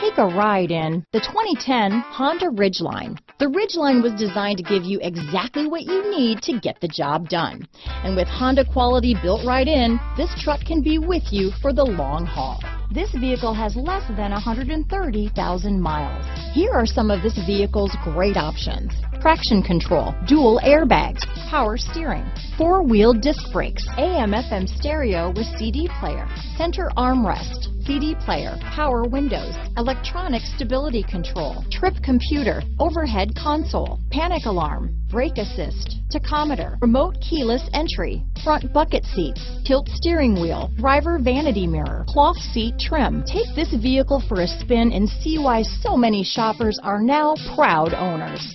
Take a ride in the 2010 Honda Ridgeline. The Ridgeline was designed to give you exactly what you need to get the job done. And with Honda quality built right in, this truck can be with you for the long haul. This vehicle has less than 130,000 miles. Here are some of this vehicle's great options. Traction control, dual airbags, power steering, four-wheel disc brakes, AM FM stereo with CD player, center armrest, CD player, power windows, electronic stability control, trip computer, overhead console, panic alarm, brake assist, tachometer, remote keyless entry, front bucket seats, tilt steering wheel, driver vanity mirror, cloth seat trim. Take this vehicle for a spin and see why so many shoppers are now proud owners.